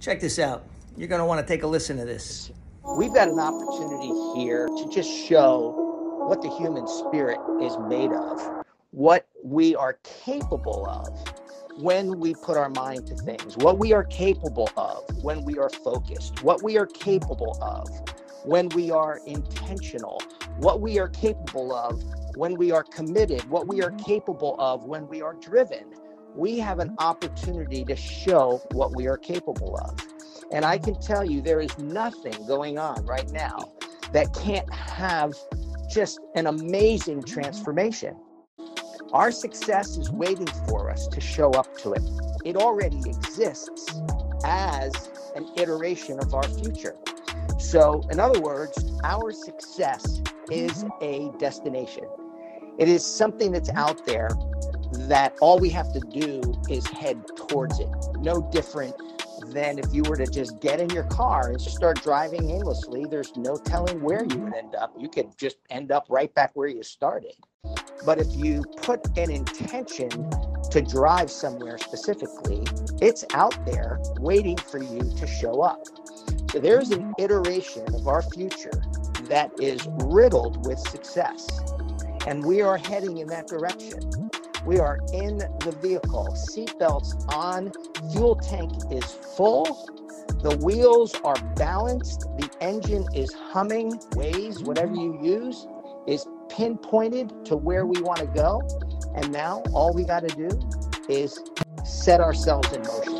Check this out. You're going to want to take a listen to this. We've got an opportunity here to just show what the human spirit is made of, what we are capable of when we put our mind to things, what we are capable of when we are focused, what we are capable of when we are intentional, what we are capable of when we are committed, what we are capable of when we are driven. We have an opportunity to show what we are capable of. And I can tell you, there is nothing going on right now that can't have just an amazing transformation. Our success is waiting for us to show up to it. It already exists as an iteration of our future. So, in other words, our success is a destination. It is something that's out there that all we have to do is head towards it. No different than if you were to just get in your car and start driving aimlessly. There's no telling where you would mm-hmm. end up. You could just end up right back where you started. But if you put an intention to drive somewhere specifically, it's out there waiting for you to show up. So there's an mm-hmm. iteration of our future that is riddled with success. And we are heading in that direction. Mm-hmm. We are in the vehicle, seatbelts on, fuel tank is full, the wheels are balanced, the engine is humming, Waze, whatever you use, is pinpointed to where we want to go. And now all we got to do is set ourselves in motion.